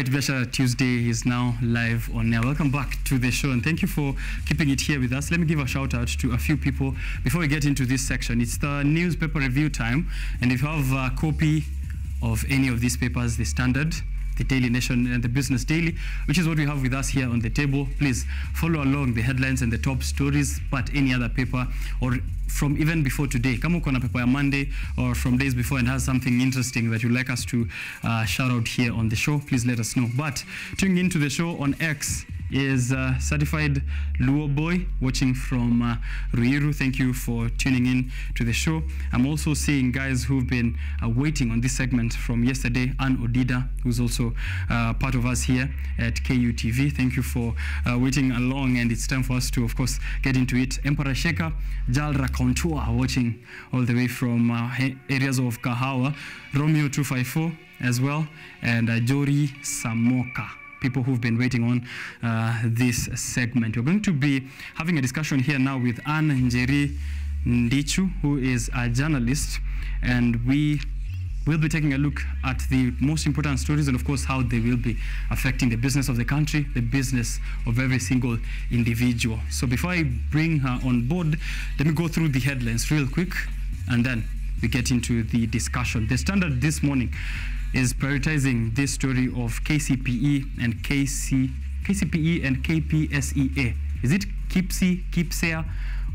right, Biashara Tuesday is now live on air. Welcome back to the show and thank you for keeping it here with us. Let me give a shout out to a few people before we get into this section. It's the newspaper review time, and if you have a copy of any of these papers, the Standard, the Daily Nation, and the Business Daily, which is what we have with us here on the table, please follow along the headlines and the top stories, but any other paper or from even before today. Uko na paper ya Monday or from days before and has something interesting that you'd like us to uh, shout out here on the show, please let us know. But tuning into the show on X, is uh, certified Luo boy watching from uh, Ruiru. Thank you for tuning in to the show. I'm also seeing guys who've been uh, waiting on this segment from yesterday. Ann Odida, who's also uh, part of us here at KUTV. Thank you for uh, waiting along, and it's time for us to, of course, get into it. Emperor Sheka, Jalra Kontua, watching all the way from uh, areas of Kahawa, Romeo 254 as well, and uh, Jori Samoka people who've been waiting on uh, this segment. We're going to be having a discussion here now with Anne Njeri Nduchu, who is a journalist, and we will be taking a look at the most important stories and, of course, how they will be affecting the business of the country, the business of every single individual. So before I bring her on board, let me go through the headlines real quick, and then get into the discussion. The standard this morning is prioritizing this story of KCPE and KC, KCPE and KPSEA. Is it KIPSI, KIPSEA,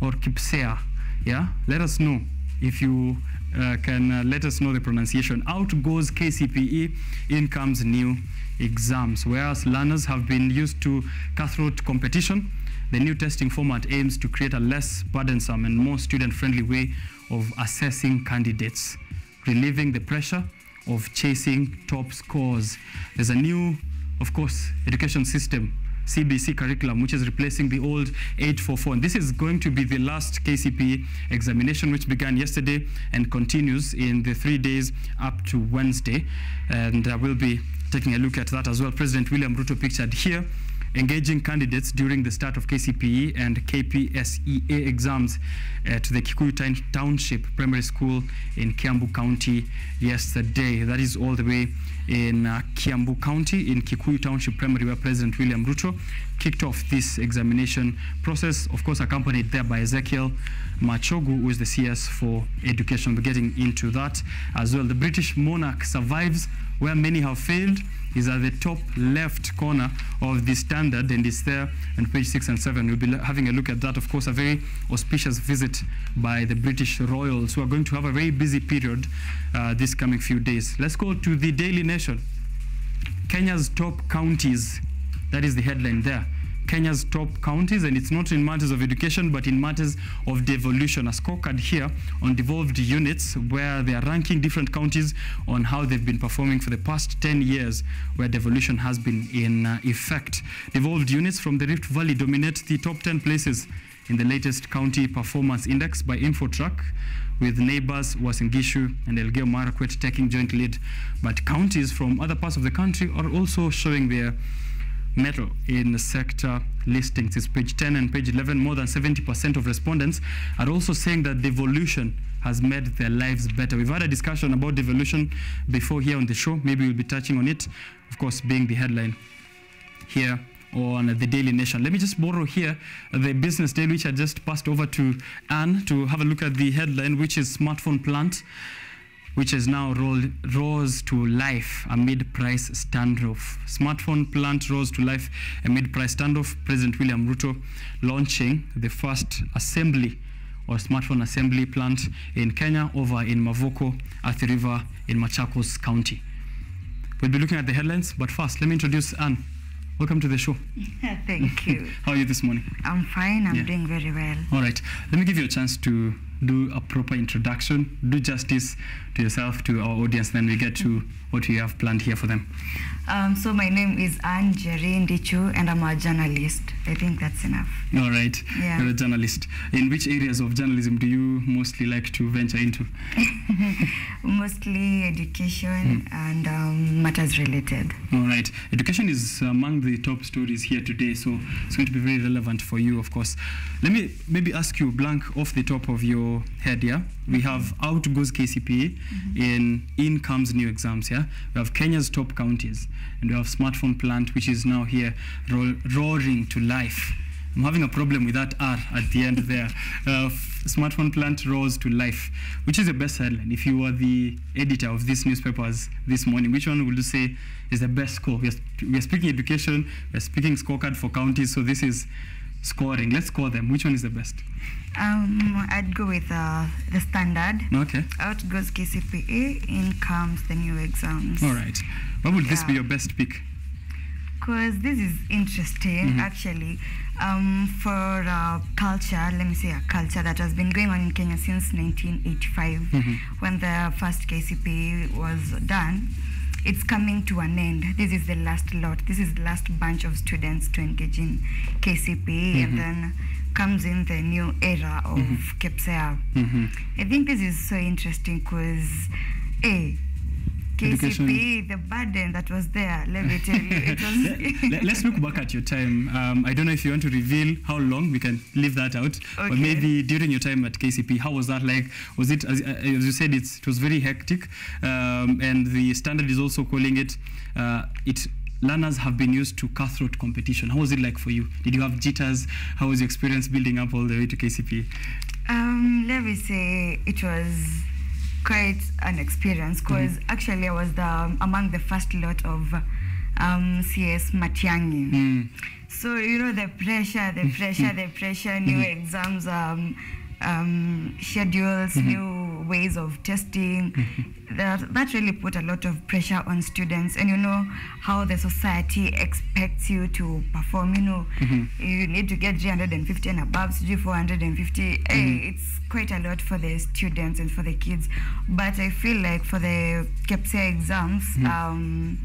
or KIPSEA? Yeah, let us know if you uh, can uh, let us know the pronunciation. Out goes KCPE, in comes new exams. Whereas learners have been used to cutthroat competition, the new testing format aims to create a less burdensome and more student-friendly way of assessing candidates, relieving the pressure of chasing top scores. There's a new, of course, education system, CBC curriculum, which is replacing the old 844. And this is going to be the last KCP examination, which began yesterday and continues in the three days up to Wednesday. And uh, we'll be taking a look at that as well. President William Ruto pictured here engaging candidates during the start of KCPE and KPSEA exams at the Kikuyu Township Primary School in Kiambu County yesterday. That is all the way in uh, Kiambu County in Kikuyu Township Primary where President William Ruto kicked off this examination process, of course accompanied there by Ezekiel Machogu, who is the CS for education. We're getting into that as well. The British monarch survives where many have failed is at the top left corner of the standard and is there on page six and seven. We'll be having a look at that. Of course, a very auspicious visit by the British royals who are going to have a very busy period uh, this coming few days. Let's go to the Daily Nation. Kenya's top counties. That is the headline there. Kenya's top counties, and it's not in matters of education, but in matters of devolution. A scorecard here on devolved units where they are ranking different counties on how they've been performing for the past 10 years, where devolution has been in uh, effect. Devolved units from the Rift Valley dominate the top 10 places in the latest county performance index by Infotrack, with neighbors Uasin Gishu and Elgeyo Marakwet taking joint lead. But counties from other parts of the country are also showing their metal in the sector listings. It's page 10 and page 11. More than 70% of respondents are also saying that devolution has made their lives better. We've had a discussion about devolution before here on the show. Maybe we'll be touching on it, of course, being the headline here on the Daily Nation. Let me just borrow here the business daily, which I just passed over to Anne to have a look at the headline, which is smartphone plant, which has now rolled, rose to life amid price standoff. Smartphone plant rose to life amid price standoff. President William Ruto launching the first assembly or smartphone assembly plant in Kenya over in Mavoko, Athi River in Machakos County. We'll be looking at the headlines, but first, let me introduce Anne. Welcome to the show. Thank you. How are you this morning? I'm fine. I'm Yeah. doing very well. All right. Let me give you a chance to do a proper introduction. Do justice to yourself, to our audience, then we get to what you have planned here for them. Um, so my name is Anne Njeri Nduchu, and I'm a journalist. I think that's enough. All right. Yeah. You're a journalist. In which areas of journalism do you mostly like to venture into? Mostly education and um, matters related. All right. Education is among the top stories here today, so it's going to be very relevant for you, of course. Let me maybe ask you, Blank, off the top of your head, yeah? We have out goes KCPE, in in comes new exams, yeah? We have Kenya's top counties, and we have smartphone plant, which is now here ro- roaring to life. I'm having a problem with that R at the end there. Uh, smartphone plant rose to life, which is the best headline. If you were the editor of these newspapers this morning, which one would you say is the best score? We are, we are speaking education, we are speaking scorecard for counties, so this is scoring. Let's score them. Which one is the best? Um, I'd go with uh, the standard. Okay. Out goes KCPA, in comes the new exams. All right. What would this be your best pick? Because this is interesting, Mhm. actually, um, for uh, culture, let me say a culture that has been going on in Kenya since 1985, Mhm. when the first KCPE was done. It's coming to an end. This is the last lot. This is the last bunch of students to engage in KCPE, Mhm. and then comes in the new era of Mhm. KEPSEA. Mm-hmm. I think this is so interesting because, A, Education- the burden that was there, let me tell you, it was. Let, us look back at your time. Um, I don't know if you want to reveal how long. We can leave that out. But maybe during your time at KCP, how was that like? Was it, as, as you said, it's, it was very hectic, um, and the standard is also calling it. Uh, it learners have been used to cutthroat competition. How was it like for you? Did you have jitters? How was your experience building up all the way to KCP? Um, let me say it was quite an experience because actually I was the among the first lot of um, CS Matiang'i. Mm. So you know the pressure, the pressure, the pressure, new exams, um, um, schedules, new ways of testing. That that really put a lot of pressure on students, and you know how the society expects you to perform. You know, mm-hmm. you need to get 350 and above, sijui 450. Hey, eh, mm-hmm. it's quite a lot for the students and for the kids. But I feel like for the KEPSEA exams, mm-hmm. um,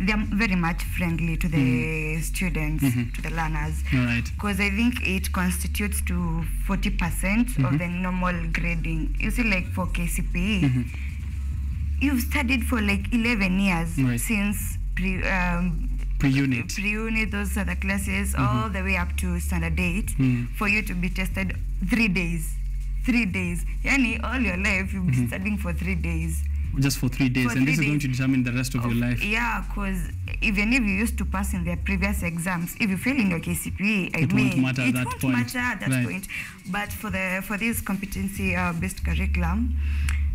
they're very much friendly to the students, to the learners All right. because I think it constitutes to 40% of the normal grading. You see, like for KCPE, you've studied for like 11 years Right. since pre, um, Pre-unit. pre-unit, those other classes, all the way up to standard 8, Mm. for you to be tested three days. Three days. Yani, all your life, you've been studying for three days. Just for three days, For and three this is going to determine the rest of your life. Yeah, because even if you used to pass in their previous exams, if you fail in your KCPE, I It won't matter at it that won't point. matter at that Right. point. But for the for this competency-based curriculum,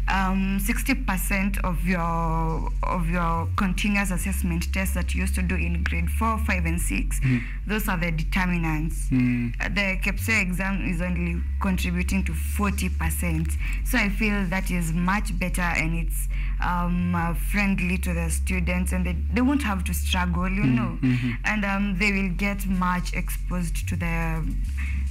um, 60% of your of your continuous assessment tests that you used to do in grade four, five, and 6 those are the determinants. Mm. The KEPSEA exam is only contributing to 40%. So I feel that is much better and it's um, uh, friendly to the students and they, they won't have to struggle, you know. mhm. And um, they will get much exposed to the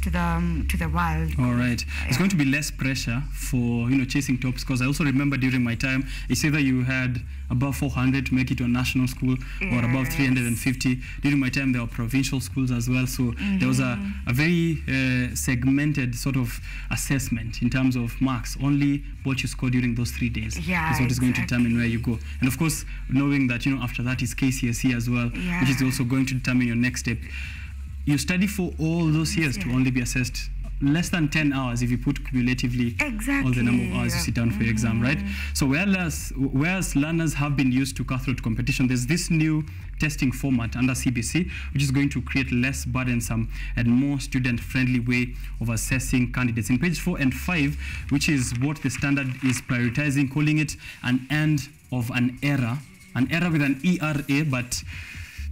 to the um, to the world. All right. It's going to be less pressure for you know chasing tops because I also remember during my time it's either you had above 400 to make it to a national school or above 350. During my time there were provincial schools as well, so there was a, a very uh, segmented sort of assessment in terms of marks. Only what you score during those three days Yeah, is what is going to determine where you go. And of course, knowing that you know after that is KCSE as well, which is also going to determine your next step you study for all those years to only be assessed less than 10 hours if you put cumulatively all the number of hours you sit down for your exam, right? Mm-hmm. So whereas, whereas learners have been used to cutthroat competition, there's this new testing format under CBC, which is going to create less burdensome and more student-friendly way of assessing candidates. In page four and five, which is what the standard is prioritizing, calling it an end of an era, an era with an ERA, but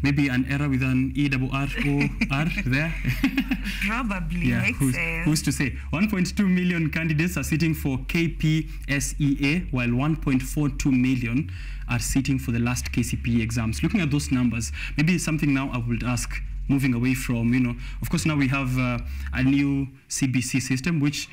maybe an error with an E double R O R there. Probably yeah, who's, who's to say? 1.2 million candidates are sitting for KPSEA, while 1.42 million are sitting for the last KCPE exams. Looking at those numbers, maybe something now I would ask. Moving away from, you know, of course, now we have uh, a new CBC system, which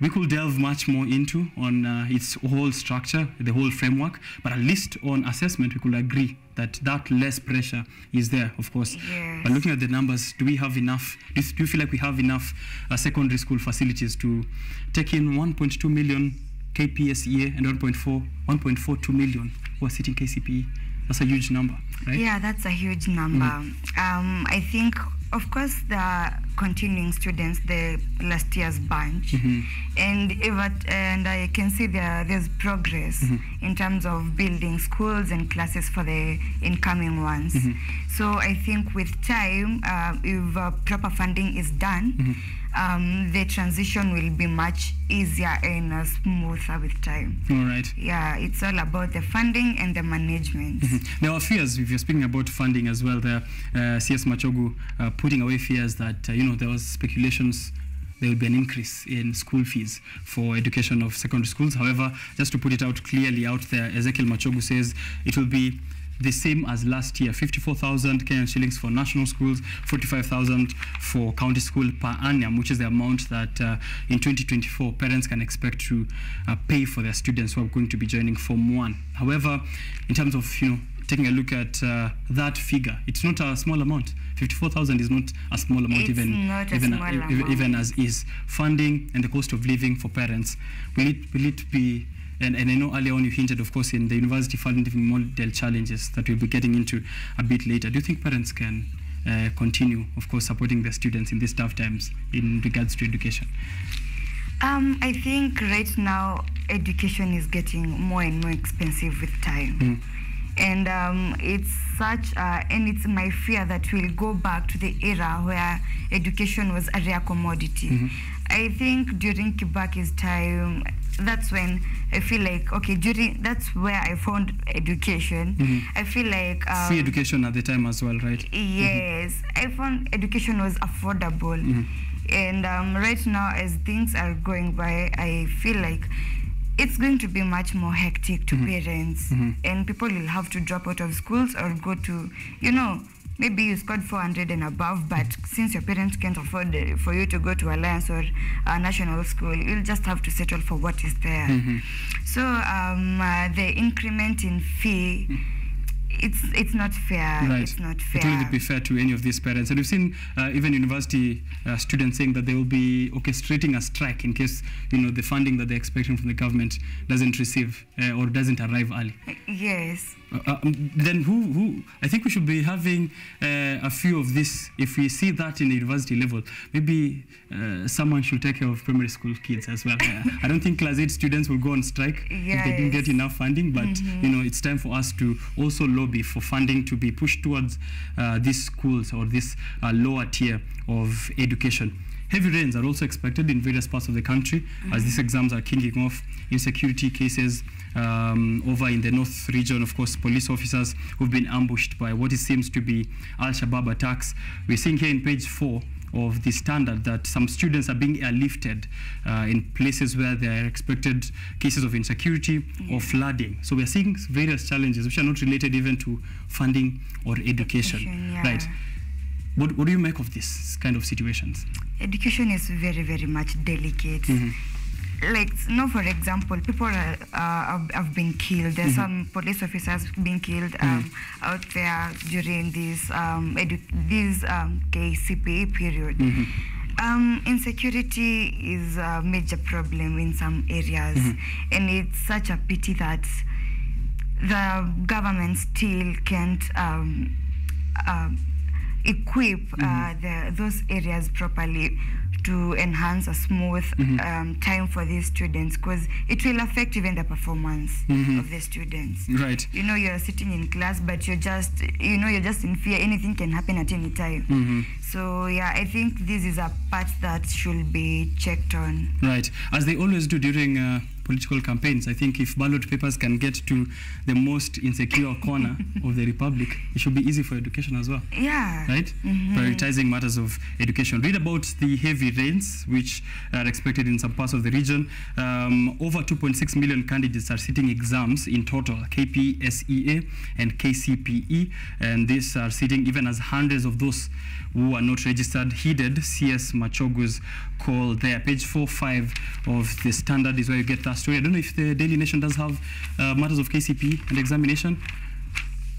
we could delve much more into on uh, its whole structure, the whole framework. But at least on assessment, we could agree that that less pressure is there, of course. Yes. But looking at the numbers, do we have enough? Do you, do you feel like we have enough uh, secondary school facilities to take in 1.2 million KPSEA and 1.4, 1.42 million who are sitting KCPE? That's a huge number, right? Yeah, that's a huge number. Um, I think of course, the continuing students, the last year's bunch, and ever, and I can see there there's progress in terms of building schools and classes for the incoming ones. So I think with time, uh, if uh, proper funding is done, um, the transition will be much easier and uh, smoother with time. All right. Yeah, it's all about the funding and the management. There are fears, if you're speaking about funding as well, there, uh, CS Machogu uh, putting away fears that, uh, you know, there was speculations there will be an increase in school fees for education of secondary schools. However, just to put it out clearly out there, Ezekiel Machogu says it will be the same as last year 54,000 Kenyan shillings for national schools, 45,000 for county school per annum, which is the amount that uh, in 2024 parents can expect to uh, pay for their students who are going to be joining Form 1. However, in terms of you know taking a look at uh, that figure, it's not a small amount. 54,000 is not a small amount, It's even not a even, small even, amount. even as is funding and the cost of living for parents. Will it will it be and, and I know earlier on you hinted, of course, in the university funding model challenges that we'll be getting into a bit later. Do you think parents can uh, continue, of course, supporting their students in these tough times in regards to education? Um, I think right now education is getting more and more expensive with time. And um, it's such, uh, and it's my fear that we'll go back to the era where education was a rare commodity. I think during Kibaki's time, that's when I feel like, okay, during, that's where I found education. Mm-hmm. I feel like. Um, Free education at the time as well, right? Mm-hmm. Yes, I found education was affordable. Mm-hmm. And um, right now, as things are going by, I feel like it's going to be much more hectic to parents. And people will have to drop out of schools or go to, you know, maybe you scored 400 and above, but since your parents can't afford uh, for you to go to Alliance or a national school, you'll just have to settle for what is there. So um, uh, the increment in fee, it's it's not fair. Right. It's not It fair. wouldn't be fair to any of these parents. And we've seen uh, even university uh, students saying that they will be orchestrating a strike in case you know the funding that they're expecting from the government doesn't receive uh, or doesn't arrive early. Yes. Uh, um, then who, who I think we should be having uh, a few of this if we see that in the university level. Maybe uh, someone should take care of primary school kids as well. I don't think class 8 students will go on strike if they didn't get enough funding but you know it's time for us to also lobby for funding to be pushed towards uh, these schools or this uh, lower tier of education Heavy rains are also expected in various parts of the country as these exams are kicking off. Insecurity cases um, over in the north region, of course, police officers who've been ambushed by what it seems to be Al Shabaab attacks. We're seeing here in page four of the standard that some students are being airlifted uh, in places where there are expected cases of insecurity or flooding. So we are seeing various challenges which are not related even to funding or education. Education, yeah. Right. What, what do you make of these kind of situations? Education is very, very much delicate. Like, no, for example, people are, uh, have, have been killed. There's some police officers being killed um, out there during this um, this um, KCPE period. Um, insecurity is a major problem in some areas, and it's such a pity that the government still can't um, equip uh, the, those areas properly to enhance a smooth um, time for these students because it will affect even the performance of the students. Right. You know, you're sitting in class, but you're just, you know, you're just in fear. Anything can happen at any time. So yeah, I think this is a part that should be checked on. Right. As they always do during uh, political campaigns, I think if ballot papers can get to the most insecure corner of the republic, it should be easy for education as well. Yeah. Right? Prioritizing matters of education. Read about the heavy rains which are expected in some parts of the region. Um, over 2.6 million candidates are sitting exams in total, KPSEA and KCPE, and these are sitting even as hundreds of those who are not registered heeded CS Machogu's call there. Page 4 5 of the standard is where you get that I don't know if the Daily Nation does have uh, matters of KCP and examination.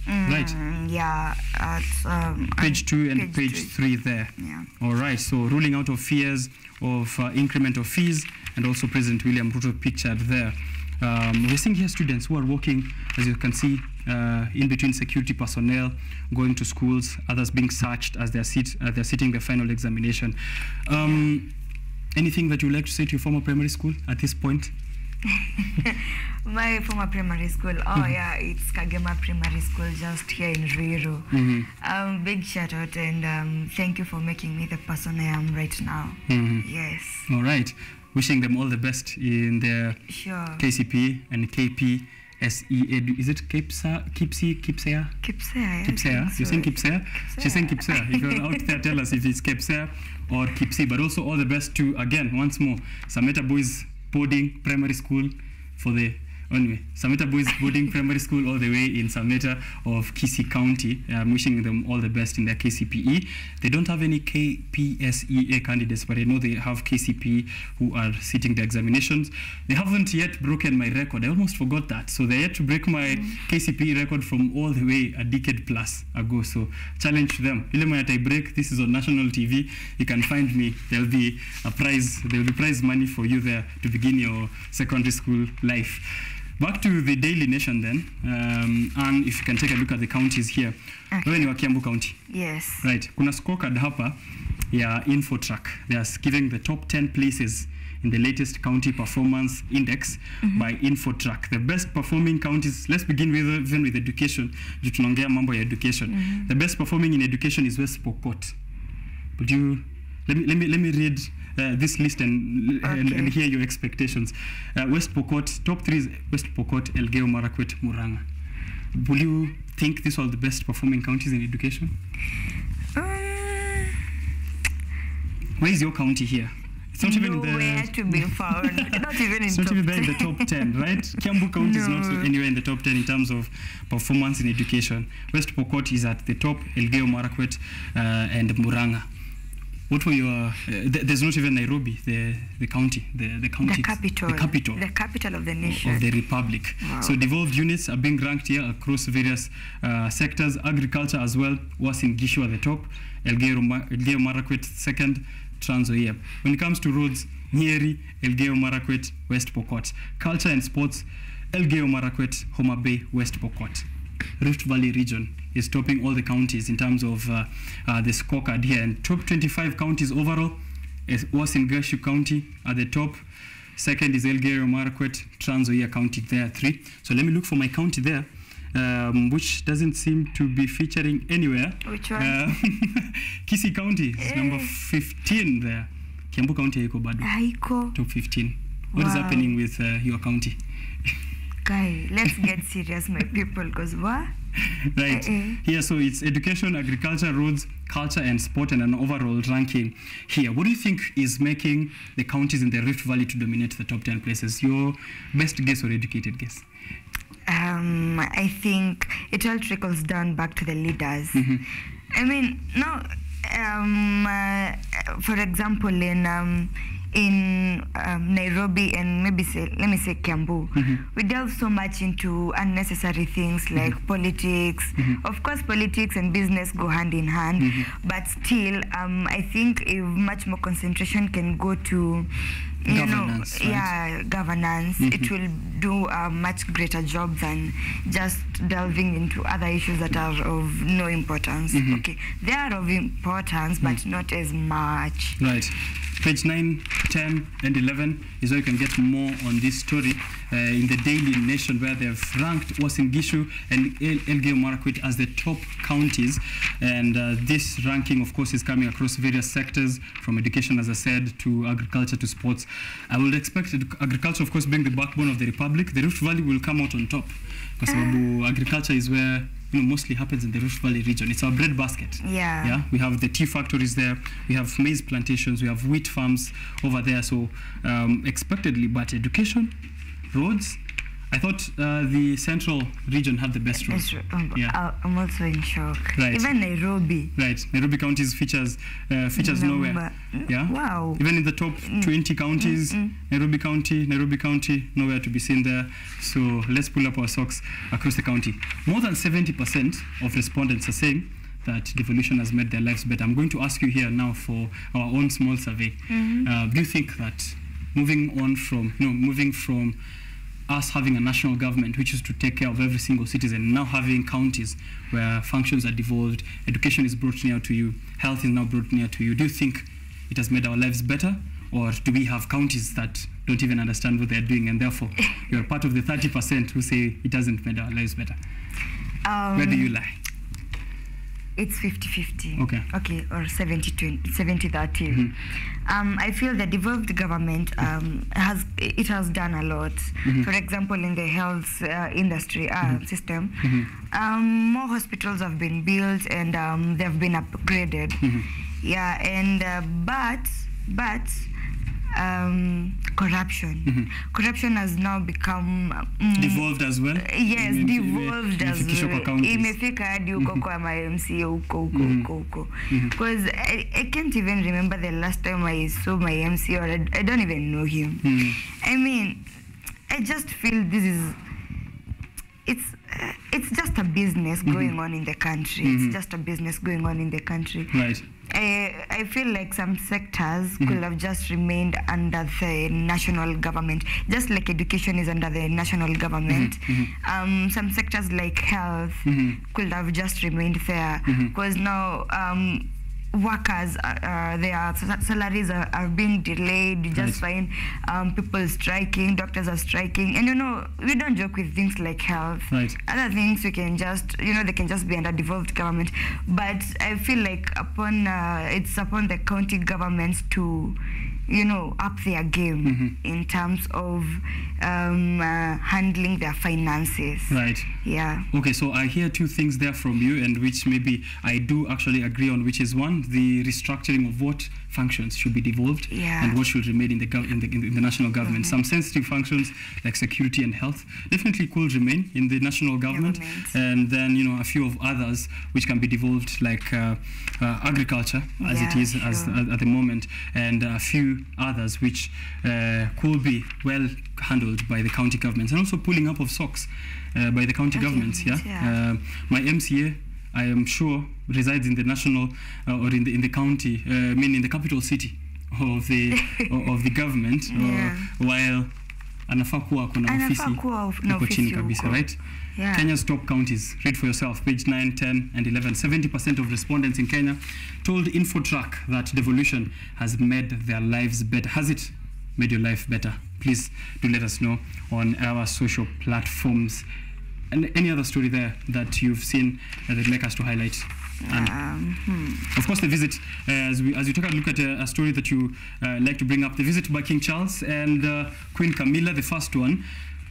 Right. Mm, yeah. At, um, Page 2 and page two. 3 there. Yeah. All right, so ruling out of fears of uh, increment of fees, and also President William Ruto pictured there. Um, we're seeing here students who are walking, as you can see, uh, in between security personnel, going to schools, others being searched as they're, sit, uh, they're sitting their final examination. Um, anything that you would like to say to your former primary school at this point? My former primary school, oh yeah, it's Kagema Primary School just here in Ruiru. Mhm. Um, big shout out and um, thank you for making me the person I am right now. Mhm. Yes, All right. Wishing them all the best in their sure. KCP and edu- Is it KPSA? KIPSI? KIPSEA? Kipsea. Kipsea. think You're saying so. Kipsea? She's saying Kipsea. If you're out there, tell us if it's Kipsea or Kipsi. But also all the best to, again, once more, Sameta Boys Boarding Primary School for the Anyway, Sameta Boys Boarding Primary School all the way in Sameta of Kisii County. I'm wishing them all the best in their KCPE. They don't have any KPSEA candidates, but I know they have KCPE who are sitting the examinations. They haven't yet broken my record. I almost forgot that. So they're yet to break my mm. KCPE record from all the way a decade plus ago. So challenge them. Ile mwenye I break, this is on national TV. You can find me. There'll be a prize. There will be prize money for you there to begin your secondary school life. Back to the Daily Nation then, um, and if you can take a look at the counties here. Okay. Wewe ni wa Kiambu County. Yes. Right. Kuna scorecard hapa ya Infotrack. They are giving the top 10 places in the latest county performance index mm -hmm. by Infotrack. The best performing counties, let's begin with even with education. Juu tunaongea mambo ya education. Mm -hmm. The best performing in education is West Pokot. Would you let me let me let me read uh, this list and, and Okay. and hear your expectations. Uh, West Pokot top three is West Pokot, Elgeyo Marakwet, Murang'a. Will you think these are the best performing counties in education? Um, Where is your county here? It's not even in the. to be found. Not even in It's not top even there in the 10. top 10, right? Kiambu County is not anywhere in the top 10 in terms of performance in education. West Pokot is at the top, Elgeyo Marakwet uh, and Murang'a. What were your? Uh, th- there's not even Nairobi, the the county, the the county, The capital. the capital The capital of the nation. of the republic. Wow. So devolved units are being ranked here across various uh, sectors. Agriculture as well Uasin Gishu at the top, Elgeyo Ma- Elgeyo Marakwet second, Trans Nzoia. When it comes to roads, Nyeri, Elgeyo Marakwet, West Pokot. Culture and sports, Elgeyo Marakwet, Homa Bay, West Pokot. Rift Valley region is topping all the counties in terms of uh, uh, the scorecard here. And top 25 counties overall is Uasin Gishu County at the top. Second is Elgeyo Marakwet, Trans Nzoia County there three. So let me look for my county there, um, which doesn't seem to be featuring anywhere. Which one? Uh, Kisii County is number Eh. 15 there. Kiambu County haiko bado. Haiko. Top 15. What is Wow. happening with uh, your county? Guy, let's get serious, my people, because what? right Eh, eh. here so it's education agriculture roads culture and sport and an overall ranking here what do you think is making the counties in the rift valley to dominate the top 10 places your best guess or educated guess Um, I think it all trickles down back to the leaders. I mean, now, um, uh, for example, in um, in um, Nairobi and maybe say, let me say Kiambu, mm-hmm. we delve so much into unnecessary things mm-hmm. like politics. Mm-hmm. Of course, politics and business go hand in hand, but still, um, I think if much more concentration can go to you Governance, know, right? yeah, governance, it will do a much greater job than just delving into other issues that are of no importance. Okay, they are of importance, but not as much. right page 9 10 and 11 is where you can get more on this story uh, in the daily nation where they've ranked Uasin Gishu and El- Elgeyo Marakwet as the top counties. And uh, this ranking of course is coming across various sectors from education as I said to agriculture to sports. I would expect agriculture of course being the backbone of the republic. The Rift Valley will come out on top because sababu agriculture is where you know, mostly happens in the Rift Valley region. It's our bread basket. Yeah. yeah? We have the tea factories there. We have maize plantations. We have wheat farms over there. So um, expectedly but education roads i thought uh, the central region had the best roads. Um, Yeah. I- I'm also in shock. Right. Even Nairobi. right. Nairobi counties features uh, features nowhere. yeah? Wow. even in the top 20 counties nairobi county nairobi county nowhere to be seen there. So let's pull up our socks across the county. More than 70% of respondents are saying that devolution has made their lives better. I'm going to ask you here now for our own small survey. Uh, do you think that moving on from you know moving from us having a national government which is to take care of every single citizen, now having counties where functions are devolved, education is brought near to you, health is now brought near to you, do you think it has made our lives better? Or do we have counties that don't even understand what they're doing and therefore you're part of the 30% who say it hasn't made our lives better? Um, Where do you lie? It's 50-50. Okay. Okay, or 70-20, 70-30. Um, I feel the devolved government um, has it has done a lot. For example, in the health uh, industry uh, system, um, more hospitals have been built and um, they've been upgraded. Yeah, and uh, but but um, corruption. Mm-hmm. Corruption has now become mm, Devolved as well? yes Ime- devolved as imefikishwa kwa well. imefika hadi huko kwa mamca huko huko huko huko because I, I can't even remember the last time i saw my mc or i, I don't even know him Mm-hmm. i mean i just feel this is it's uh, it's just a business going on in the country Mm-hmm. it's just a business going on in the country Right. I, I feel like some sectors could mm-hmm. have just remained under the national government, just like education is under the national government. Mm-hmm. Mm-hmm. Um, some sectors like health could have just remained there. Because now um, workers, uh, uh, their salaries are, are being delayed. You just find um, people striking, doctors are striking, and you know we don't joke with things like health Right. other things we can just you know they can just be under devolved government but i feel like upon uh, it's upon the county governments to you know up their game in terms of um, uh, handling their finances. Right. yeah. Okay, so I hear two things there from you, and which maybe I do actually agree on, which is one, the restructuring of what functions should be devolved Yeah. and what should remain in the, gov- in the, in the, national government. Some sensitive functions like security and health definitely could remain in the national government, and then you know a few of others which can be devolved like uh, uh, agriculture as it Yeah, is as, sure. at, the moment, and a few others which uh, could be well handled by the county governments, and also pulling up of socks uh, by the county County governments. Yeah, yeah. Uh, my MCA, I am sure, resides in the national uh, or in the in the county, uh, I mean in the capital city of the of the government, uh, Yeah. while anafaa kuwa kuna ofisi kuwa of- na iko chini kabisa, right? Yeah. Kenya's top counties. Read for yourself, page 9, 10, and 11. 70% of respondents in Kenya told InfoTrack that devolution has made their lives better. Has it made your life better? Please do let us know on our social platforms. And any other story there that you've seen that you'd like us to highlight? Um, hmm. of course, the visit, uh, as, we, as you take a look at a, a story that you uh, like to bring up, the visit by King Charles and uh, Queen Camilla, the first one,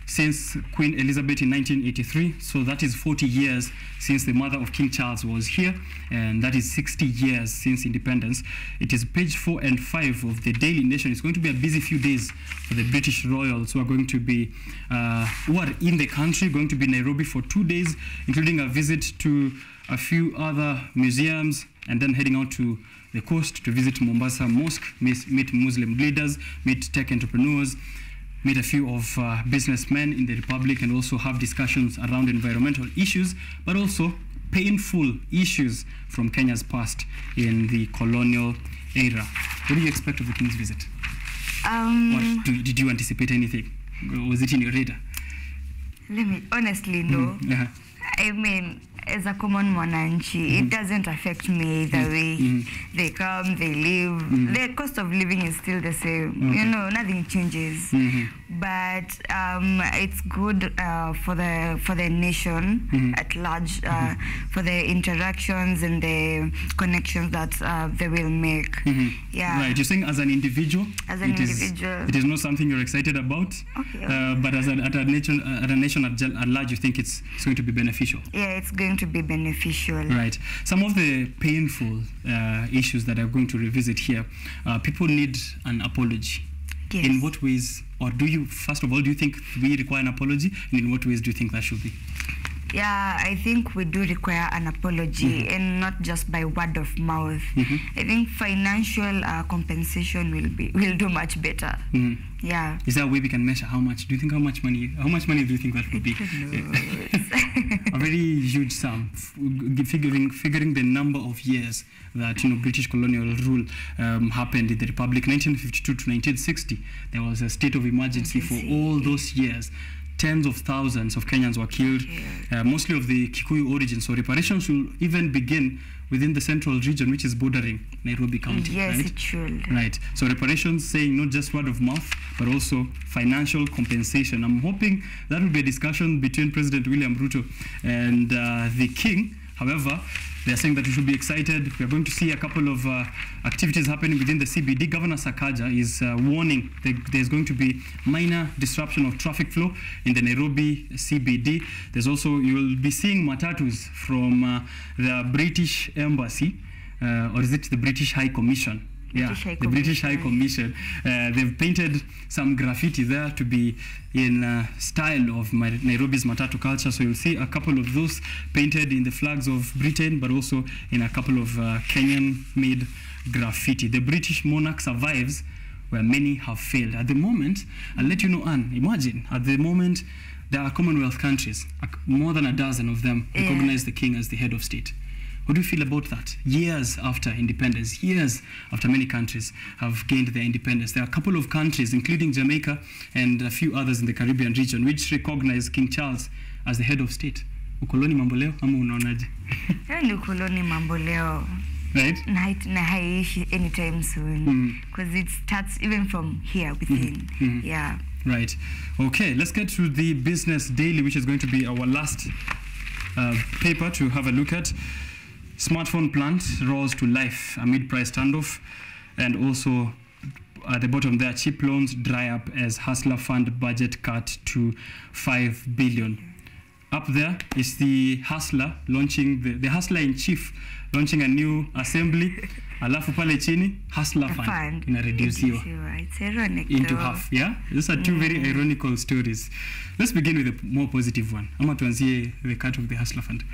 since Queen Elizabeth in 1983. So that is 40 years since the mother of King Charles was here, and that is 60 years since independence. It is page 4 and 5 of the Daily Nation. It's going to be a busy few days for the British royals who are going to be, uh, who are in the country, going to be Nairobi for two days, including a visit to a few other museums, and then heading out to the coast to visit Mombasa Mosque, meet Muslim leaders, meet tech entrepreneurs, meet a few of uh, businessmen in the republic, and also have discussions around environmental issues, but also painful issues from Kenya's past in the colonial era. What do you expect of the king's visit? um, What do, did you anticipate anything? Was it in your radar? let me honestly no Yeah. I mean, as a common mwananchi, it doesn't affect me either way. They come, they live. The cost of living is still the same. You know, nothing changes. But um, it's good uh, for the for the nation at large, uh, for the interactions and the connections that uh, they will make. Yeah. Right. You're saying as an individual, As an it is- individual. it is not something you're excited about. Okay. Uh, but as a, at a nation, at a nation at, at large, you think it's, it's going to be beneficial. Yeah, it's going to be beneficial. Right. Some of the painful uh, issues that I'm going to revisit here, uh, people need an apology. Yes. In what ways, or do you, first of all, do you think we require an apology? And in what ways do you think that should be? Yeah, I think we do require an apology and not just by word of mouth. I think financial uh, compensation will be will do much better. Mhm. Yeah. Is there a way we can measure how much? Do you think how much money? How much money do you think that would be? a very huge sum, figuring figuring the number of years that you know British colonial rule um, happened in the Republic, 1952 to 1960. There was a state of emergency for all those years. Tens of thousands of Kenyans were killed, uh, mostly of the Kikuyu origin. So reparations will even begin within the central region, which is bordering Nairobi County. Yes, right? it should. Right. So reparations saying not just word of mouth, but also financial compensation. I'm hoping that will be a discussion between President William Ruto and uh, the King. However, they're saying that we should be excited. We are going to see a couple of uh, activities happening within the CBD. Governor Sakaja is uh, warning that there's going to be minor disruption of traffic flow in the Nairobi CBD. There's also, you will be seeing matatus from uh, the British Embassy, uh, or is it the British High Commission? British yeah, High the British High Commission. Uh, they've painted some graffiti there to be in uh, style of my Nairobi's matatu culture. So you'll see a couple of those painted in the flags of Britain, but also in a couple of uh, Kenyan-made graffiti. The British monarch survives where many have failed. At the moment, I'll let you know, Anne, imagine, at the moment, there are Commonwealth countries, more than a dozen of them Yeah. recognize the king as the head of state. What do you feel about that? Years after independence, years after many countries have gained their independence, there are a couple of countries, including Jamaica and a few others in the Caribbean region, which recognize King Charles as the head of state. Ukoloni mambo leo ama unaonaje? Ni ukoloni mambo leo Right? na haiishi anytime soon Mm. because it starts even from here within mhm. yeah Right. Okay, let's get to the Business Daily, which is going to be our last uh, paper to have a look at. Smartphone plant rose to life amid price standoff, and also at the bottom there, cheap loans dry up as Hustler Fund budget cut to 5 billion. Up there is the Hustler launching, the, the Hustler in chief launching a new assembly. Alafu pale chini, Hustler Fund fund inareduciwa Reduciwa. It's ironic into though. half yeah these are two very mm. ironical stories let's begin with a more positive one ama tuanzie the cut of the hustler fund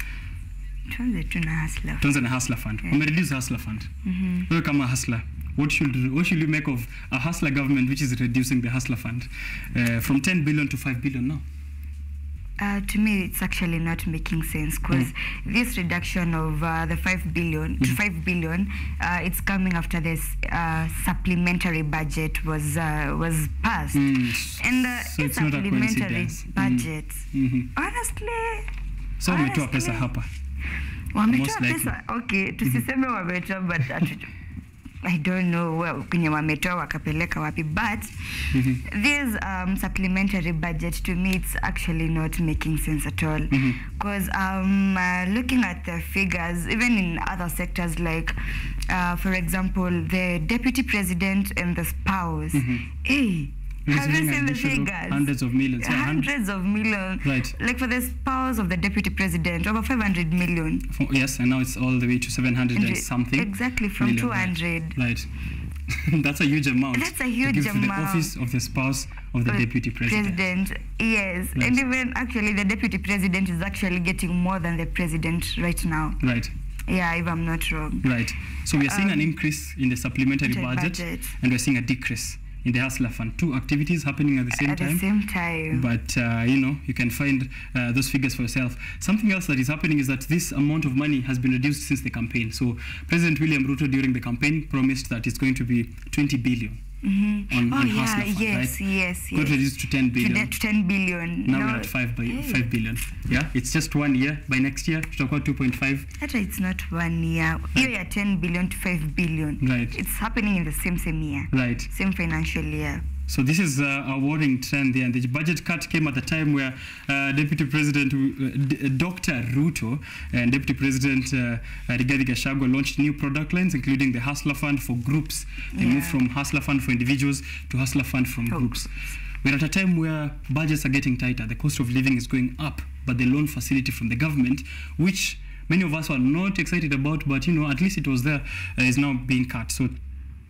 tuanze tu na hustler na hustler fund. Umereduce hustler fund. Mhm. wewe kama hustler what should what should you make of a hustler government which is reducing the hustler fund? Uh, from 10 billion to 5 billion now Uh, to me, it's actually not making sense because this reduction of uh, the five billion to five billion, uh, it's coming after this uh, supplementary budget was uh, was passed, Mm, and uh, so it's supplementary. Mm. budget, Mhm. honestly, so wametoa pesa hapa wametoa pesa okay, tusiseme wametoa but I don't know kenye kwenye wametoa wakapeleka wapi but Mhm. this um, supplementary budget to me it's actually not making sense at all Mhm. because um, uh, looking at the figures even in other sectors like uh, for example the deputy president and the spouse Mhm. hey have you seen the figures hundreds of millions yeah, hun- hundreds of millions Right. like for the spouse of the deputy president over 500 million for- yes and now it's all the way to 700 and And something exactly from million, 200 right that's a huge amount That's a to huge give to the office of the spouse of the deputy president President, yes. Right. And even actually, the deputy president is actually getting more than the president right now. right Yeah, if I'm not wrong. Right. So we are seeing an Um, increase in the supplementary supplementary budget, budget. and we're seeing a decrease in the Hustler Fund. Two activities happening at the same At time. At the same time. But uh, you know, you can find uh, those figures for yourself. Something else that is happening is that this amount of money has been reduced since the campaign. So President William Ruto during the campaign promised that it's going to be 20 billion. Mhm. on- oh, on yeah, Hustler Fund, yes, right? yes, Got yes. reduced to 10 To, billion. to 10 billion. now No, we're at 5 by hey, 5 billion. Yeah, it's just one year. By next year, tutakuwa 2.5. Hata it's not one year. Hiyo ya 10 billion to 5 billion. Right. It's happening in the same same year. Right. Same financial year. So this is uh, a worrying trend there. And the budget cut came at the time where uh, Deputy President uh, D- Dr. Ruto and Deputy President uh, uh, Rigathi Gachagua launched new product lines, including the Hustler Fund for groups. They moved from Hustler Fund for individuals to Hustler Fund from For groups. We're at a time where budgets are getting tighter. The cost of living is going up, but the loan facility from the government, which many of us were not excited about, but you know, at least it was there, uh, is now being cut. So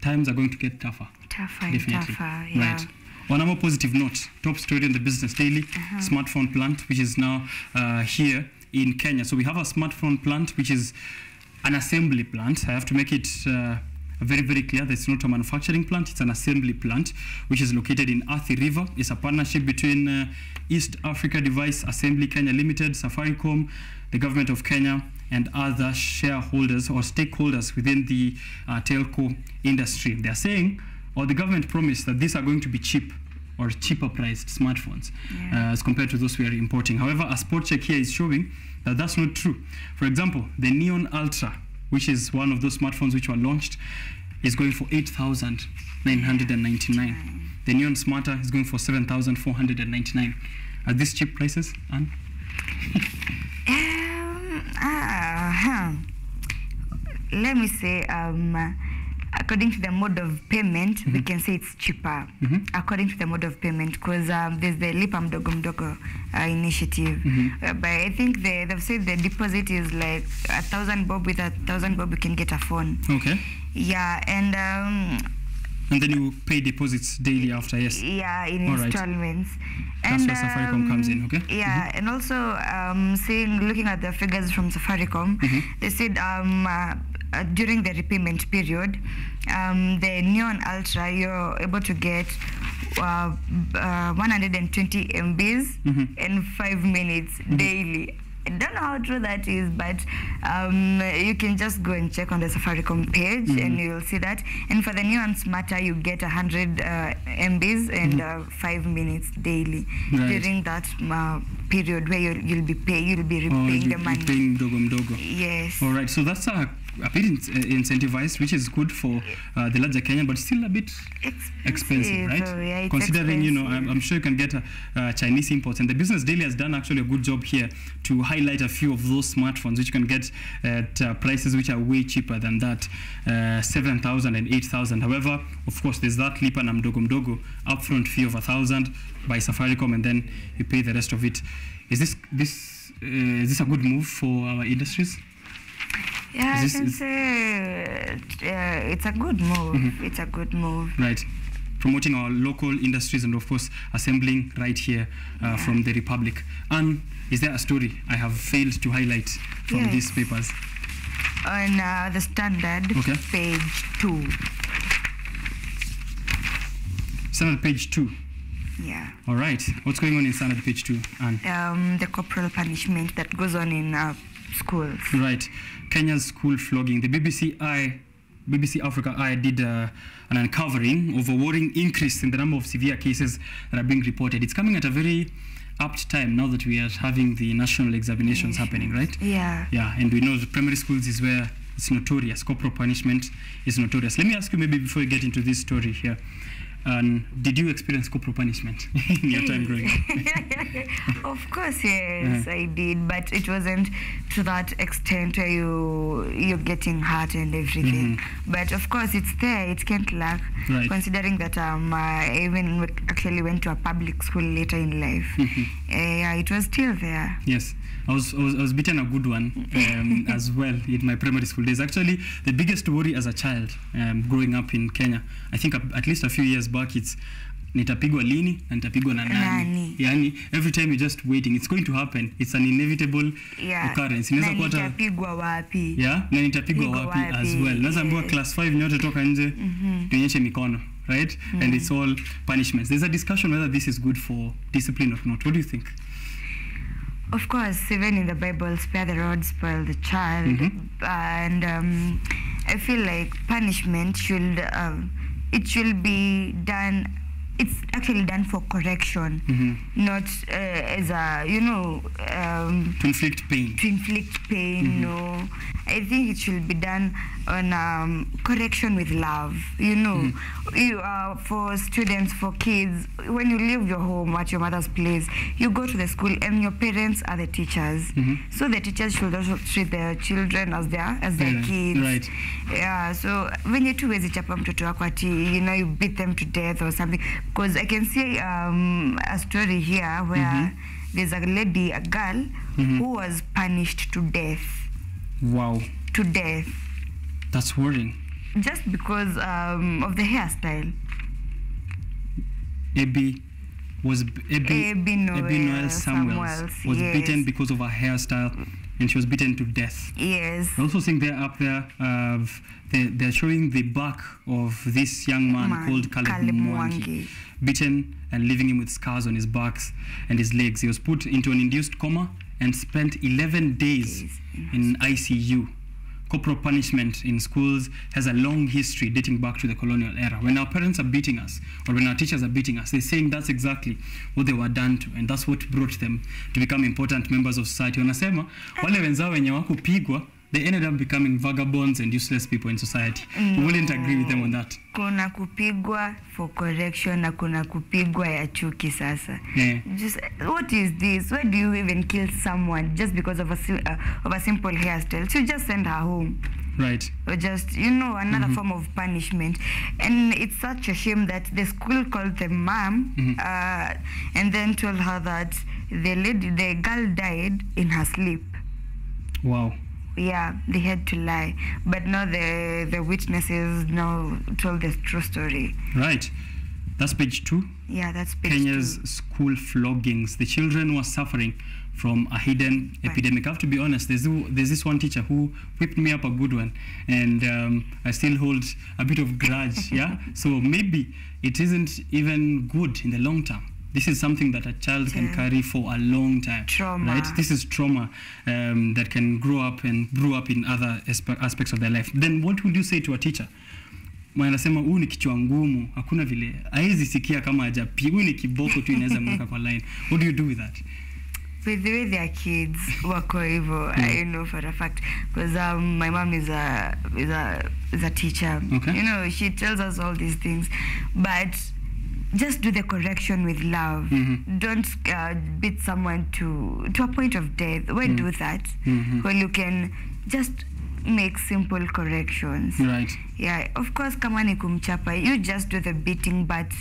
times are going to get tougher. Tougher and Definitely. tougher. Yeah. Right. On a more positive note, top story in the Business Daily, Uh-huh. smartphone plant, which is now uh, here in Kenya. So we have a smartphone plant, which is an assembly plant. I have to make it uh, very, very clear that it's not a manufacturing plant, it's an assembly plant, which is located in Athi River. It's a partnership between uh, East Africa Device Assembly Kenya Limited, Safaricom, the government of Kenya, and other shareholders or stakeholders within the uh, telco industry. They're saying, or the government promised that these are going to be cheap or cheaper priced smartphones Yeah. uh, as compared to those we are importing. However, a spot check here is showing that that's not true. For example, the Neon Ultra, which is one of those smartphones which were launched, is going for 8,999. The Neon Smarta is going for 7,499. Are these cheap prices, Anne? Um, ah, huh. Let me say, um, according to the mode of payment, we can say it's cheaper. According to the mode of payment, because um, there's the Lipa Mdogo Mdogo uh, initiative. Uh, but I think they, they've said the deposit is like a thousand bob. With a thousand bob, you can get a phone. Okay. Yeah, and um, And then you pay deposits daily after, yes. yeah in All right. installments That's and where Safaricom comes in, okay? yeah and also um, seeing looking at the figures from safaricom Mm-hmm. they said um, uh, uh, during the repayment period um, the neon ultra you're able to get uh, uh, 120 mbs Mhm. in five minutes Mm-hmm. daily I don't know how true that is, but um, you can just go and check on the Safaricom page Mm-hmm. and you'll see that. And for the Neon Smarta, you get 100 uh, MBs and uh, five minutes daily. Right. during that uh, period where you'll, you'll be pay, you'll be repaying you- the you're money. paying Dogo Mdogo. Yes. All right, so that's a, a bit in, uh, incentivized, which is good for uh, the larger Kenya, but still a bit expensive, right? Oh, yeah, Considering, you know, I'm. I'm sure you can get uh, uh, Chinese imports, and the Business Daily has done actually a good job here to highlight a few of those smartphones which you can get at uh, prices which are way cheaper than that, uh, 7,000 and 8,000. However, of course, there's that Lipa na Mdogo Mdogo upfront fee of a thousand by Safaricom, and then you pay the rest of it. Is this this uh, is this a good move for our industries? Yeah, I Is this- can say uh, it's a good move. Mm-hmm. It's a good move. right promoting our local industries and of course assembling right here uh, from the republic and is there a story i have failed to highlight from Yes. these papers On uh, the standard, Okay. page two. standard page two Yeah. all right what's going on in standard page two and um, the corporal punishment that goes on in uh, schools. right kenya's school flogging the bbc i bbc africa eye did uh, an uncovering of a worrying increase in the number of severe cases that are being reported it's coming at a very apt time now that we are having the national examinations happening right Yeah. Yeah, and we know the primary schools is where it's notorious. Corporal punishment is notorious. Let me ask you maybe before we get into this story here. Um, did you experience corporal punishment in your time growing up? of course, yes, I did, but it wasn't to that extent where you you're getting hurt and everything. But of course, it's there. It can't lack. Right. Considering that um, I even actually went to a public school later in life. Uh, yeah, it was still there. Yes, I was, I was, I was beaten a good one um, as well in my primary school days. Actually, the biggest worry as a child um, growing up in Kenya, I think at least a few years back, it's nitapigwa lini na nitapigwa na nani. Yani, every time you're just waiting, it's going to happen. It's an inevitable Yeah. occurrence. Na Inaweza kuwa nitapigwa wapi? yeah na nitapigwa wapi, wapi as well naweza ambiwa yes. class 5 nyote toka nje tuonyeshe mikono right Mm. and it's all punishments there's a discussion whether this is good for discipline or not what do you think Of course, even in the Bible, spare the rod, spoil the child, and um, I feel like punishment should um, it should be done. It's actually done for correction, not uh, as a you know um, to inflict pain. to inflict pain. No, I think it should be done on um, correction with love. You know, you uh, for students, for kids, when you leave your home at your mother's place, you go to the school, and your parents are the teachers. So the teachers should also treat their children as their as their Yeah, kids. right. Yeah. So venye tu wezi chapa mtoto wako ati you know you beat them to death or something. Because I can see um, a story here where there's a lady, a girl, who was punished to death. wow To death. That's worrying Just because um, of the hairstyle. Abby was Abby, Abby Noel Noel Samuels, Samuels, was yes. beaten because of her hairstyle and she was beaten to death Yes. I also think they're up there. Uh, they, they're showing the back of this young man, Man, called Caleb, Caleb Mwangi, Mwangi. beaten and leaving him with scars on his backs and his legs. He was put into an induced coma and spent 11 days Days in ICU. Corporal punishment in schools has a long history dating back to the colonial era. When our parents are beating us, or when our teachers are beating us, they're saying that's exactly what they were done to, and that's what brought them to become important members of society. Wanasema wale wenzao wenye wakupigwa they ended up becoming vagabonds and useless people in society. You wouldn't agree with them on that. kuna kupigwa for correction na kuna kupigwa ya chuki sasa Yeah. just what is this why do you even kill someone just because of a, uh, of a simple hairstyle so just send her home Right. or just you know another form of punishment and it's such a shame that the school called the mom uh, and then told her that the lady the girl died in her sleep Wow. Yeah they had to lie but now the the witnesses now told the true story Right. That's page two. yeah that's page Kenya's two. school floggings. The children were suffering from a hidden Right. epidemic. I have to be honest. There's there's this one teacher who whipped me up a good one, and um, I still hold a bit of grudge. yeah. So maybe it isn't even good in the long term. This is something that a child yeah. can Yeah. carry for a long time. Trauma. Right. This is trauma um, that can grow up and brew up in other aspects of their life. Then what would you say to a teacher? anasema huyu ni kichwa ngumu hakuna vile aezi sikia kama ajapi huyu ni kiboko tu inaweza mweka kwa line what do you do with that with the way their kids wako hivyo I know for a fact because um, my mom is a is a is a teacher Okay. you know she tells us all these things but just do the correction with love. Mhm. don't uh, beat someone to to a point of death. Why do that? Mhm. when you can just make simple corrections. Right. Yeah of course kama ni kumchapa you just do the beating but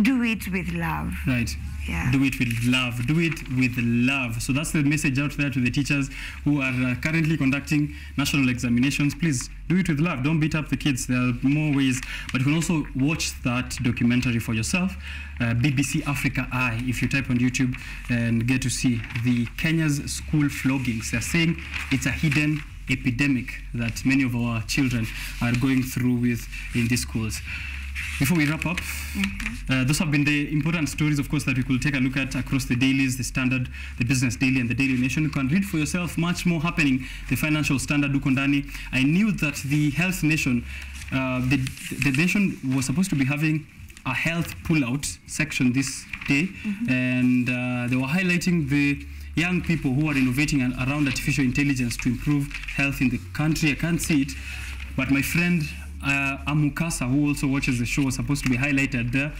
do it with love. Right yeah. Do it with love. Do it with love. So that's the message out there to the teachers who are uh, currently conducting national examinations. Please do it with love. Don't beat up the kids. There are more ways. But you can also watch that documentary for yourself uh, bbc africa eye if you type on youtube and get to see the kenya's school floggings. They're saying it's a hidden epidemic that many of our children are going through with in these schools before we wrap up, uh, those have been the important stories, of course, that we could take a look at across the dailies, the Standard, the Business Daily, and the Daily Nation. You can read for yourself much more happening. The Financial Standard, Ukondani. I knew that the Health Nation, uh, the, the nation was supposed to be having a health pullout section this day, and uh, they were highlighting the young people who are innovating around artificial intelligence to improve health in the country. I can't see it, but my friend uh, Amukasa, who also watches the show, was supposed to be highlighted there.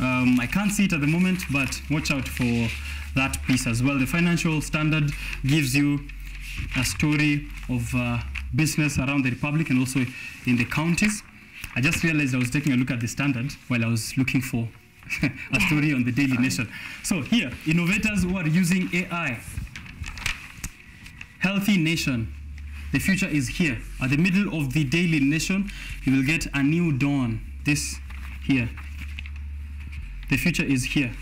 Um, I can't see it at the moment, but watch out for that piece as well. The Financial Standard gives you a story of uh, business around the republic and also in the counties. I just realized I was taking a look at the Standard while I was looking for a story on the Daily Nation. So here, innovators who are using AI. Healthy nation. The future is here. At the middle of the Daily Nation, you will get a new dawn. This here. The future is here.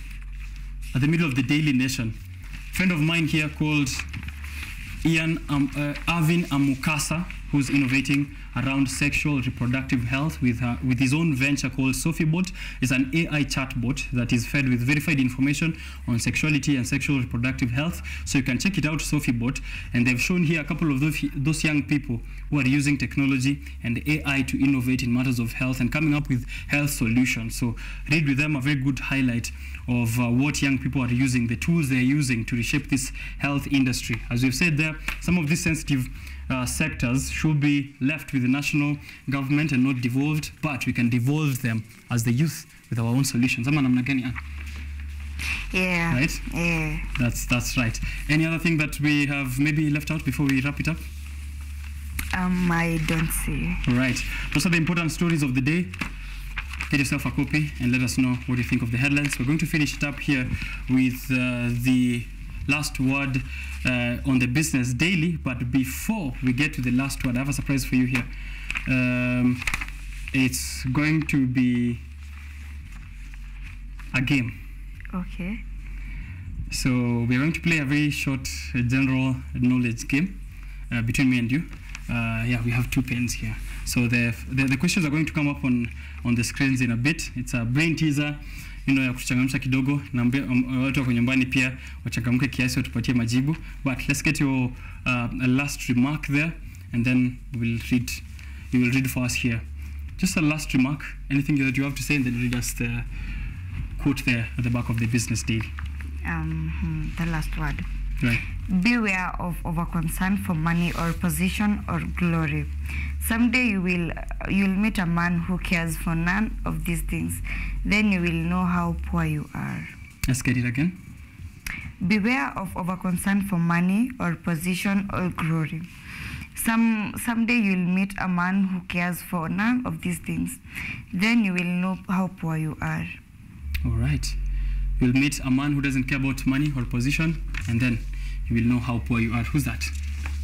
At the middle of the Daily Nation. A Friend of mine here called Ian um, uh, Arvin Amukasa, who's innovating around sexual reproductive health with, uh, with his own venture called SophieBot. It's an AI chatbot that is fed with verified information on sexuality and sexual reproductive health. So you can check it out, SophieBot. And they've shown here a couple of those, those young people who are using technology and AI to innovate in matters of health and coming up with health solutions. So read with them a very good highlight of uh, what young people are using, the tools they're using to reshape this health industry. As we've said there, some of these sensitive uh, sectors should be left with the national government and not devolved, but we can devolve them as the youth with our own solutions. Ama namna gani, Ann? yeah Right? yeah That's, that's right. Any other thing that we have maybe left out before we wrap it up? um i don't see Right. Those are the important stories of the day. Get yourself a copy and let us know what you think of the headlines. We're going to finish it up here with uh, the last word uh, on the business daily. But before we get to the last word, I have a surprise for you here. Um, it's going to be a game. okay So we're going to play a very short uh, general knowledge game uh, between me and you. Uh, yeah, we have two pens here. So the, the the questions are going to come up on on the screens in a bit. It's a brain teaser you ya kuchangamsha kidogo. Naambia um, watu wako nyumbani pia wachangamke kiasi watupatie majibu. But let's get your uh, last remark there. and then we'll read. You will read for us here. Just a last remark. Anything that you have to say, and then read us the quote there at the back of the business deal. Um, hmm, the last word. Right. Beware of overconcern for money or position or glory. Someday you will you'll meet a man who cares for none of these things. Then you will know how poor you are. Let's get it again. Beware of overconcern for money or position or glory. Some someday you'll meet a man who cares for none of these things. Then you will know how poor you are. All right. You'll meet a man who doesn't care about money or position, and then you will know how poor you are. Who's that?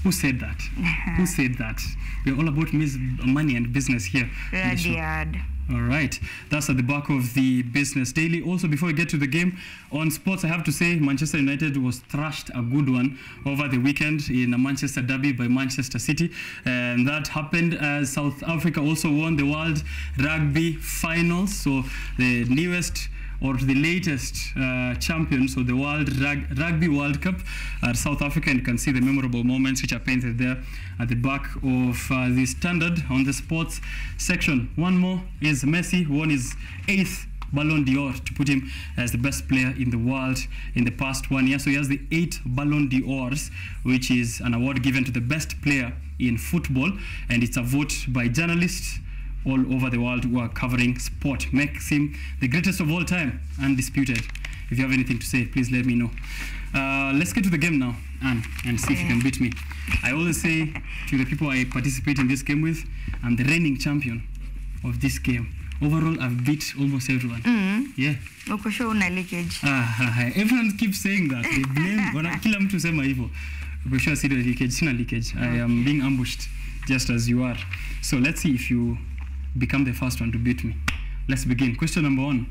Who said that? Who said that? We're all about mis- money and business here. Rudyard. All right, that's at the back of the Business Daily. Also, before we get to the game on sports, I have to say Manchester United was thrashed a good one over the weekend in a Manchester derby by Manchester City, and that happened as South Africa also won the World Rugby Finals. So the newest or the latest uh, champions of the World Rug- Rugby World Cup are South Africa, and you can see the memorable moments which are painted there at the back of uh, the standard on the sports section. One more is Messi, won his eighth Ballon d'Or to put him as the best player in the world in the past one year. So he has the eight Ballon d'Ors, which is an award given to the best player in football, and it's a vote by journalists all over the world who are covering sport. Makes him the greatest of all time, undisputed. If you have anything to say, please let me know. Uh, let's get to the game now, Anne, and see if you can beat me. I always say to the people I participate in this game with, I'm the reigning champion of this game. Overall, I've beat almost everyone. Mm. Yeah. Uko sure una leakage. Ah, ah, ah. everyone keeps saying that. They blame, wana, kila mtu sema hivyo. For sure, sina leakage, sina leakage. I am being ambushed just as you are. So let's see if you become the first one to beat me. Let's begin. Question number one.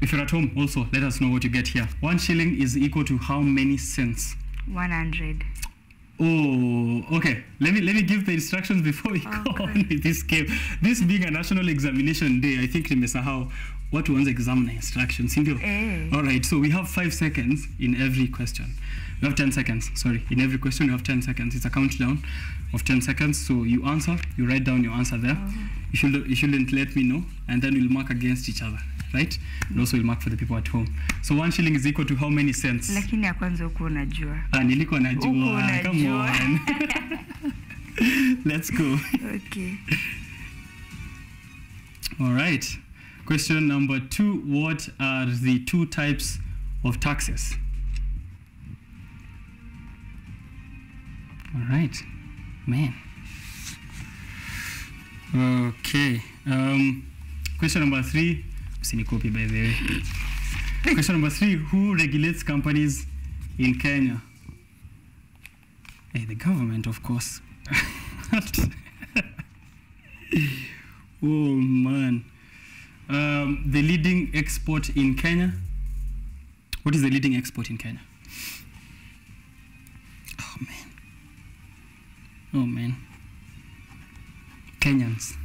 If you're at home, also let us know what you get here. One shilling is equal to how many cents? 100. Oh, okay. Let me let me give the instructions before we go Okay. on with this game. This being a national examination day, I think nimesahau what one's exam na instructions, sindio? Eh. All right. So we have five seconds in every question. We have ten seconds. Sorry, in every question you have ten seconds. It's a countdown of ten seconds. So you answer, you write down your answer there. You should you shouldn't let me know, and then we'll mark against each other, right? And also we'll mark for the people at home. So one shilling is equal to how many cents? Lakini ya kwanza huku unajua. Ah, nilikuwa najua. Come on. Let's go. Okay. All right. Question number two What are the two types of taxes? All right. Man. Okay. Um, question number three. Usinicopy, by the way. question number three Who regulates companies in Kenya? Hey, the government, of course. oh, man. Um, the leading export in Kenya. What is the leading export in Kenya? Oh, man. Oh, man. Kenyans.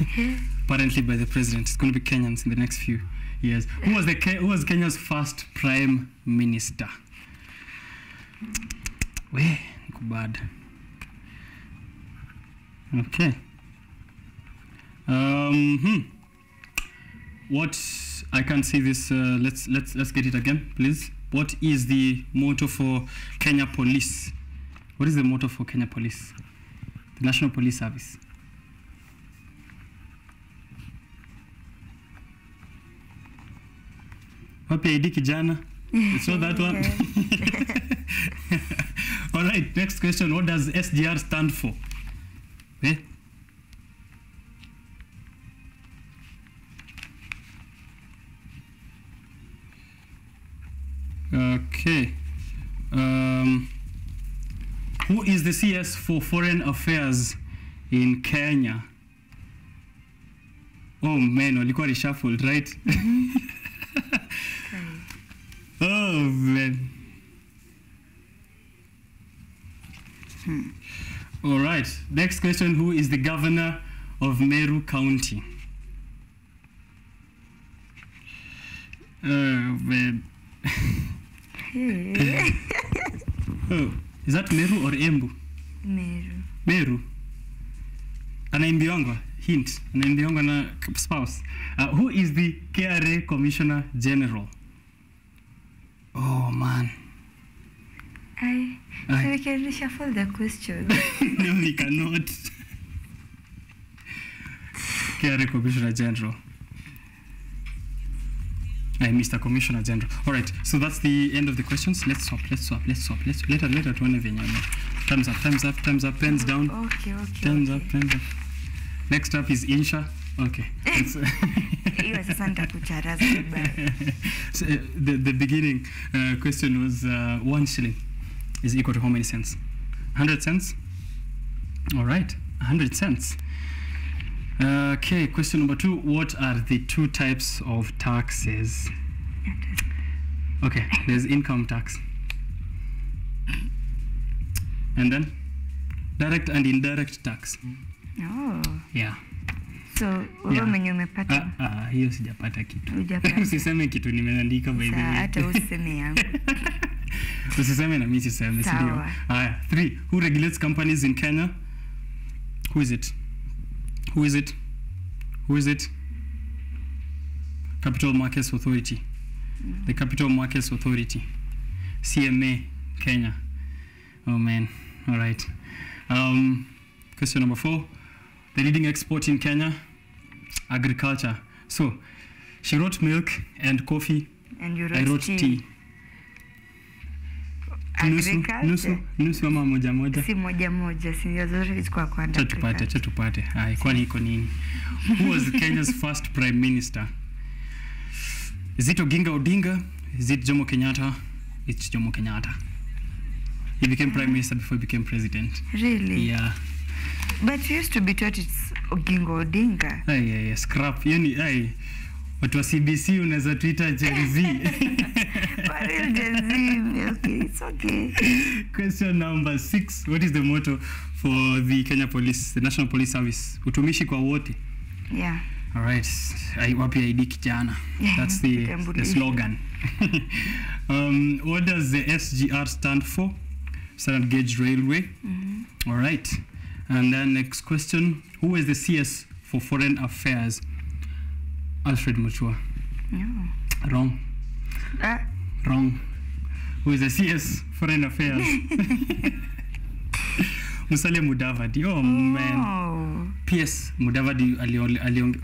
Apparently by the president. It's going to be Kenyans in the next few years. Who was, the who was Kenya's first prime minister? We, bad. Okay. Um, hmm. What I can't see this. Uh, let's let's let's get it again, please. What is the motto for Kenya Police? What is the motto for Kenya Police? The National Police Service. Wapi ID kijana? It's not that one. All right. Next question. What does SGR stand for? Eh? Okay. Um, who is the CS for Foreign Affairs in Kenya? Oh man, walikuwa reshuffled, right? Mm-hmm. oh man. Hmm. All right. Next question. Who is the governor of Meru County? Meru or Embu? Meru. Meru. Anaimbiwangwa, hint, anaimbiwangwa na spouse. Uh, who is the KRA Commissioner General? Oh man. I, I so we can reshuffle the question. no, we cannot. KRA Commissioner General. Aye, Mr. Commissioner General. All right, so that's the end of the questions. Let's swap, let's swap, let's swap. Let's later, later tuone venye. Thumbs up, thumbs up, thumbs up, pens down. Okay, okay. Thumbs okay. up, thumbs up. Next up is Insha. Okay. Hiyo sasa nitakucharaza vibaya. so, uh, the, the beginning uh, question was uh, one shilling is equal to how many cents? 100 cents? All right, 100 cents. Uh, okay, question number two. What are the two types of taxes? Okay, there's income tax. And then direct and indirect tax. Oh, Yeah. so wewe Yeah. mwenye umepata Ah, ah, hiyo sijapata kitu. Usiseme kitu nimeandika by the way. hata yangu. usiseme na siseme Sawa. haya who regulates companies in kenya who is it who is it? Who is it? Capital markets authority. The capital markets authority. Cma kenya. Oh man. All right. Um, question number four. The leading export in kenya agriculture. So she wrote milk and coffee. And you i wrote tea. Agriculture. Nusu nusu ama moja moja. Si moja moja si zote kwa kwani iko nini? Who was kenya's first prime minister? Is it oginga odinga? Is it jomo kenyatta? It's jomo kenyatta. He became prime minister before he became president. Really? Yeah. But you used to be taught it's Oginga odinga. Scrap. Yani watu wa cbc unaweza tuita gen z For real okay, it's okay. question number six what is the motto for the kenya police the national police service utumishi kwa wote Yeah. All right. I, wapi ID kijana. That's the, the slogan. um, what does the SGR stand for? Standard Gauge Railway. Mm -hmm. All right. And then next question. Who is the CS for Foreign Affairs? Alfred Mutua. Yeah. Wrong. Ah, Wrong. Who is the CS Foreign Affairs? Musalia Mudavadi. Oh, man. oh. PS Mudavadi alion, alion,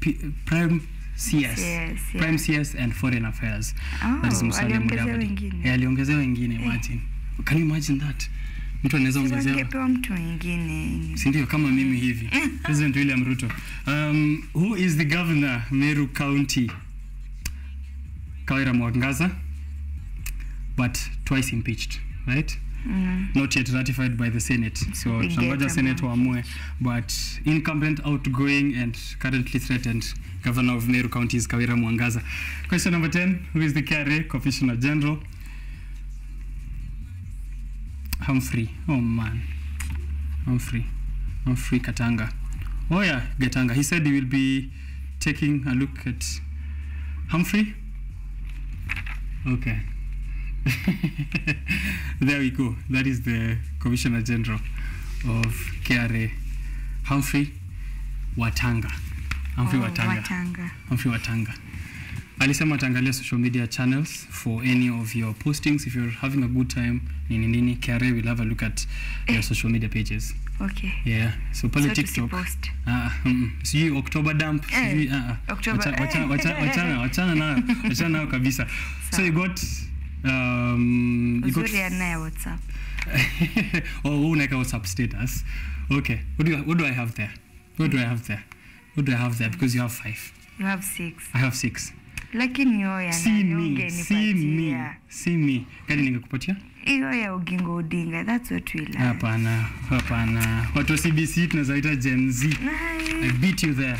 P, P, Prime CS. Yes, Prime. CS and Foreign Affairs. Oh, that is Musalia Mudavadi. Yeah, aliongezewa wengine, Martin Can you imagine that? Mtu anaweza ongezewa. mtu mwingine Si ndio kama mimi hivi. President William Ruto. Um, who is the governor Meru County? Kawira Mwangaza. But twice impeached, right? Mm. not yet ratified by the Senate. So tunangoja get Senate waamue. But incumbent, outgoing, and currently threatened Governor of Meru County is Kawira Mwangaza. Question number 10 Who is the KRA Commissioner General? Humphrey. Oh man. Humphrey. Humphrey Katanga. Oh yeah, Gatanga. He said he will be taking a look at Humphrey. Okay. there we go. That is the Commissioner General of KRA, Humphrey Watanga. Humphrey Oh, Watanga. Watanga. Humphrey Watanga. Alisema ataangalia social media channels for any of your postings. If you're having a good time, nini nini, KRA will have a look at your social media pages. Okay. Yeah. So pale So TikTok. Post. Ah, mm, sijui October dump Eh, sijui ah, ah. October- Wacha- wacha- wacha- wachana wachana nayo wachana nayo kabisa so you got um, Uzuri anaye WhatsApp. oh unaweka whatsapp status okay what do, you, what do i have there what do i have there what do i have there because you have five You have six. i have six Lakini hiyo ya me see me ungenipatia? see me gani ningekupatia Hiyo ya Oginga Odinga. That's what we like. hapana hapana watu wa cbc tunazaita gen z I beat you there.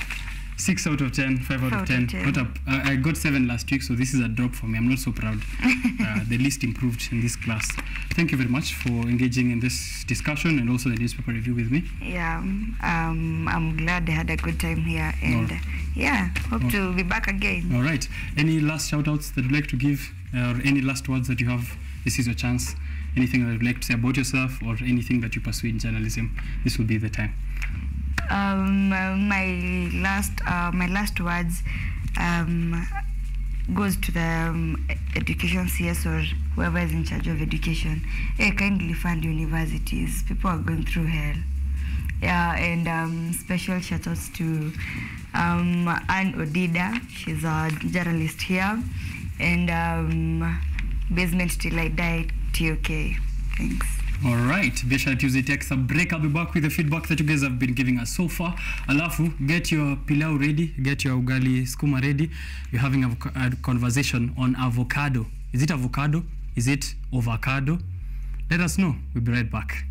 Six out of ten, five out of Out of ten. 10. Not up. I, got seven last week, so this is a drop for me. I'm not so proud. uh, the least improved in this class. Thank you very much for engaging in this discussion and also the newspaper review with me. Yeah, um, I'm glad I had a good time here, and yeah, hope to be back again. All right. Any last shout outs that you'd like to give, or any last words that you have? This is your chance. anything that you'd like to say about yourself or anything that you pursue in journalism, this will be the time. Um, my last uh, my last words um, goes to the um, education CS or whoever is in charge of education. Hey, kindly fund universities. People are going through hell. Yeah, and um, special shout outs to um, Anne Odida. She's a journalist here. And um, Basement Till I Die, TOK. Thanks. All right, use Tuesday takes a break. I'll be back with the feedback that you guys have been giving us so far. Alafu, get your pilau ready, get your ugali skuma ready. We're having a, a conversation on avocado. Is it avocado? Is it avocado? Let us know. We'll be right back.